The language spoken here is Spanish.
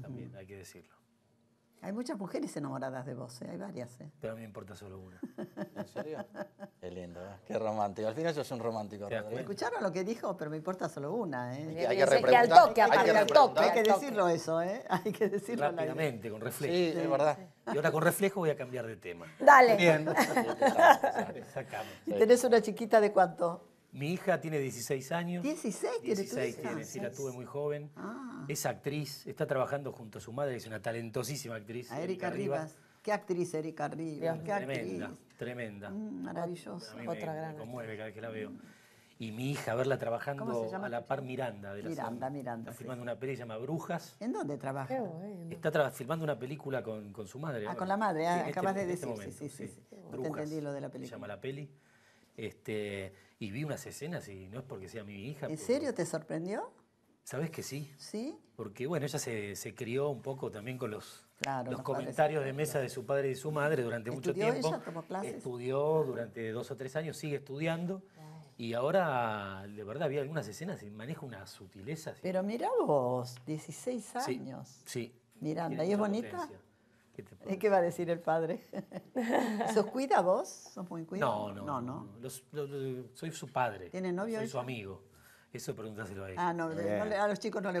también hay que decirlo. Hay muchas mujeres enamoradas de vos, ¿eh? hay varias. ¿eh? Pero a mí me importa solo una. ¿En serio? Qué lindo, ¿eh? qué romántico. Al final sos un romántico, ¿Te das Rodrigo. ¿Escucharon lo que dijo? Pero me importa solo una. ¿eh? que- hay que Dice al repreguntar, toque, hay que aparte, al repreguntar. toque. Hay que al toque. decirlo eso, ¿eh? Hay que decirlo. Rápidamente, con reflejo. Sí, es verdad. Y ahora con reflejo voy a cambiar de tema. Dale. Bien. Sacamos. ¿Y tenés una chiquita de cuánto? Mi hija tiene 16 años. 16 tiene tu 16 hija. tiene, sí, la tuve muy joven. Ah. Es actriz, está trabajando junto a su madre, que es una talentosísima actriz. A Erika Rivas. Qué actriz Erika Rivas. Qué Tremenda, actriz. tremenda. Mm, maravillosa. Otra me, gran me conmueve cada vez que la veo. Y mi hija, verla ¿Cómo trabajando se a la par? Miranda. De la Miranda. Miranda, Está sí. filmando una peli que se llama Brujas. ¿En dónde trabaja? Qué bueno. Está tra- filmando una película con, con su madre. Ah, con la madre, ah, este- acabas de este decir, momento, sí, sí, sí, sí. Brujas, entendí lo de la Se película. llama la peli. Este, y vi unas escenas y no es porque sea mi hija. ¿En serio te sorprendió? ¿Sabes que sí? ¿Sí? Porque bueno, ella se, se crió un poco también con los, Claro, los los comentarios de mesa de su padre y su madre durante mucho ¿Estudió tiempo. ella? ¿Tomó clases? Estudió durante dos o tres años, sigue estudiando. Y ahora, de verdad, había algunas escenas y maneja una sutileza. Pero mira vos, 16 Sí, años. Sí. Miranda, Tiene ¿y es bonita? potencia. ¿Qué te puedo ¿Eh, ¿Qué va a decir el padre? ¿Sos cuida vos? ¿Sos muy cuida? No, no. No, no. Los- lo- lo- soy su padre. ¿Tiene novio Soy ella? su amigo. Eso pregúntaselo a ella. Ah, no, no le- a los chicos no les